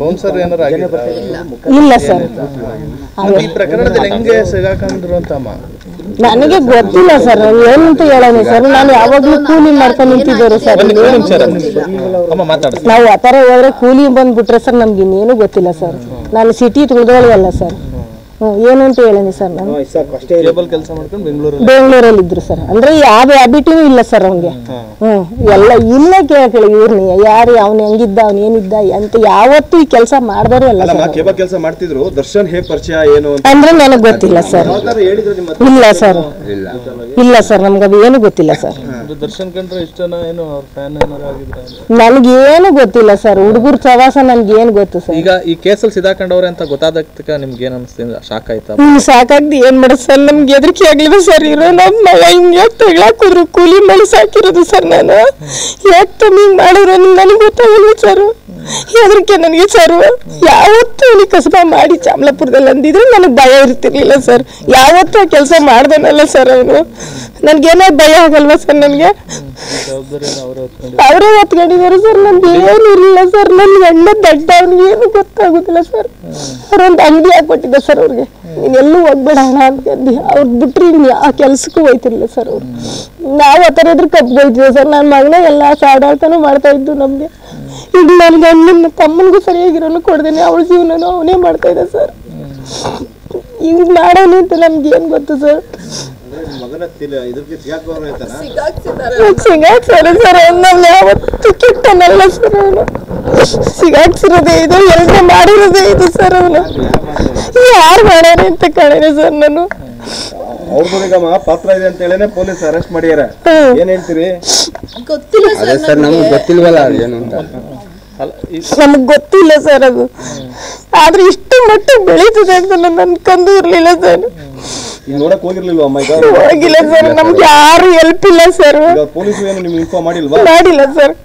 Bouncer ಏನಾರು ಇಲ್ಲ. Sir. ಮತ್ತೆ ಈ ಪ್ರಕರಣದಲ್ಲಿ ಹೆಂಗೆ ಸಿಗಾಕೊಂಡ್ರು ಅಂತ ನನಗೆ ಗೊತ್ತಿಲ್ಲ ಸರ್. ಏನಂತ ಹೇಳೋಣ ಸರ್? ನಾನು ಯಾವಾಗ್ಲೂ ಕೂಲಿ ಮಾಡ್ಕೊಂಡು ನಿಂತಿದ್ದೇವೆ ಸರ್. ನಾವು ಆ ಥರ ಹೋದ್ರೆ ಕೂಲಿ ಬಂದ್ಬಿಟ್ರೆ ಸರ್ ನಮ್ಗೆ ಇನ್ನೇನು ಗೊತ್ತಿಲ್ಲ ಸರ್. ನಾನು ಸಿಟಿ ತುಳಿದೋಳಲ್ಲ ಸರ್. ಹ್ಞೂ ಏನು ಅಂತ ಹೇಳೀನಿ ಸರ್ ನಾನು ಕೇಬಲ್ ಕೆಲಸ ಮಾಡ್ಕೊಂಡು ಬೆಂಗಳೂರಲ್ಲಿ? ಬೆಂಗಳೂರಲ್ಲಿ ಇದ್ರು ಸರ್. ಅಂದ್ರೆ ಯಾವ ಹ್ಯಾಬಿಟೂ ಇಲ್ಲ ಸರ್ ಅವ್ನಿಗೆ. ಹ್ಞೂ ಎಲ್ಲ ಇಲ್ಲ ಕೇಳಿ ಇವ್ರನ್ನ ಯಾರು ಅವ್ನು ಹೆಂಗಿದ್ದ ಅವ್ನು ಏನಿದ್ದ ಅಂತ ಯಾವತ್ತೂ ಈ ಕೆಲಸ ಮಾಡಿದವರು ಅಲ್ಲ ಸರ್ ಕೆಲಸ ಮಾಡ್ತಿದ್ರು. ದರ್ಶನ್ ಹೇಗೆ ಪರಿಚಯ ಏನು ಅಂತ? ಅಂದ್ರೆ ನನಗೆ ಗೊತ್ತಿಲ್ಲ ಸರ್. ಇಲ್ಲ ಸರ್. ಇಲ್ಲ ಸರ್ ನಮ್ಗೆ ಅದು ಏನು ಗೊತ್ತಿಲ್ಲ ಸರ್. ದರ್ಶನ್ ಕಂಡ್ರೆ ಇಷ್ಟನ ಏನು ಅವ್ರ ಫ್ಯಾನ್ ಏನಾರು ಆಗಿದ್ರ ನನಗೇನು ಗೊತ್ತಿಲ್ಲ ಸರ್. ಹುಡುಗರ ಪ್ರವಾಸ ನನ್ಗೆ ಏನು ಗೊತ್ತು ಸರ್. ಈಗ ಈ ಕೇಸಲ್ಲಿ ಸಿದಾಕೊಂಡವ್ರೆ ಅಂತ ಗೊತ್ತಾದ ನಿಮ್ಗೆ ಏನ್ ಅನಿಸ್ತಿದೆ? ಹ್ಮ್ ಸಾಕಾಗ್ದು ಏನ್ ಮಾಡೋದು ಸರ್ ನಮ್ಗೆ ಹೆದರಿಕೆ ಆಗ್ಲಿಲ್ಲ ಸರ್ ಇರೋ ನಮ್ಮ ಮಗ ಹಿಂಗೆ ತಗೊಳಕ್ ಹೋದ್ರು? ಕೂಲಿ ಮಾಡಿ ಸಾಕಿರೋದು ಸರ್ ನಾನು. ಯಾಕೆ ತಮ್ಮ ಹಿಂಗ್ ಮಾಡಿದ್ರು ನನಗೆ ಗೊತ್ತಾಗಲ್ಲ ಸರ್. ಹೆದರಿಕೆ ನನಗೆ ಸರ್? ಯಾವತ್ತೂ ಅವನಿಗೆ ಕಸಬ ಮಾಡಿ ಚಾಮಲಾಪುರದಲ್ಲಿ ಅಂದಿದ್ರೆ ನನಗೆ ಭಯ ಇರ್ತಿರ್ಲಿಲ್ಲ ಸರ್. ಯಾವತ್ತೂ ಆ ಕೆಲಸ ಮಾಡ್ದನಲ್ಲ ಸರ್ ಅವನು. ನನಗೇನೋ ಭಯ ಆಗಲ್ವಾ ಸರ್ ನನಗೆ? ಅವರೇ ಹೊತ್ಕೊಂಡು ಹೊತ್ಕೊಂಡಿದ್ದಾರೆ ಸರ್ ನನ್ಗೆ ಏನು ಇರಲಿಲ್ಲ ಸರ್. ನನ್ನ ಗಂಡ ದಡ್ಡ ಅವ್ನಿಗೆ ಏನು ಗೊತ್ತಾಗುದಿಲ್ಲ ಸರ್. ಅವ್ರೊಂದು ಅಂಗಡಿ ಹಾಕ್ಬಿಟ್ಟಿದ್ದೆ ಸರ್ ಅವ್ರಿಗೆ. ಎಲ್ಲೂ ಹೋಗ್ಬೇಡ ಅಂತ ಅಂತಂದು. ಅವ್ರು ಬಿಟ್ರಿ ಆ ಕೆಲ್ಸಕ್ಕೂ ಹೋಯ್ತಿರ್ಲಿಲ್ಲ ಸರ್ ಅವ್ರು. ನಾವು ಆ ಥರ ಇದ್ರೆ ಕಬ್ಬು ಹೋಯ್ತಿದ್ದೆ ಸರ್. ನನ್ನ ಮಗನ ಎಲ್ಲ ಸಾಡಾಡ್ತಾನು ಮಾಡ್ತಾ ಇದ್ದು ನಮಗೆ. ಈಗ ನನ್ನ ಗಂಡನ ತಮ್ಮನಿಗೂ ಸರಿಯಾಗಿರೋನು ಕೊಡ್ದೇನೆ, ಅವಳ ಜೀವನನು ಅವನೇ ಮಾಡ್ತಾ ಇದ್ದ ಸರ್. ಹಿಂಗ್ ಮಾಡೋನು ಅಂತ ನಮ್ಗೆ ಏನು ಗೊತ್ತು ಸರ್? ಸರ್. ಅವ್ನು ಯಾವತ್ತು ಸರ್ ಅವನು. ಸಿಗಾಕ್ಸಿರೋದೇ ಇದು ಎಲ್ಲ ಮಾಡಿರೋದೇ ಇದು ಸರ್ ಅವನು. ಯಾರು ಮಾಡ್ಯಾರ ಅಂತ ಕಳೀನಿ ಸರ್ ನಾನು. ಈಗಮ್ಮ ಪಾತ್ರ ಇದೆ ಅಂತ ಹೇಳೇನೆ ಪೊಲೀಸ್ ಅರೆಸ್ಟ್ ಮಾಡ್ಯಾರ. ಏನ್ ಹೇಳ್ತೀರಿ? ಗೊತ್ತಿಲ್ಲ ಅದೇ ಸರ್ ನಮ್ಗೆ ಗೊತ್ತಿಲ್ವಲ್ಲ ಏನು ಅಂತ. ನಮಗ್ ಗೊತ್ತಿಲ್ಲ ಸರ್ ಅದು. ಆದ್ರೆ ಇಷ್ಟು ಮಟ್ಟಿಗೆ ಬೆಳೀತದೆ ಅಂತ ನಾನು ಕಂದು ಇರ್ಲಿಲ್ಲ ಸರ್. ಈಗ ನೋಡಕ್ ಹೋಗಿರ್ಲಿಲ್ವಾ ಅಮ್ಮ ಈಗ? ಹೋಗಿಲ್ಲ ಸರ್ ನಮ್ಗೆ ಯಾರು ಹೆಲ್ಪ್ ಇಲ್ಲ ಸರ್. ಪೊಲೀಸ್ ಏನು ನಿಮ್ಗೆ ಇನ್ಫಾರ್ಮ್ ಮಾಡಿಲ್ವಾ? ಮಾಡಿಲ್ಲ ಸರ್.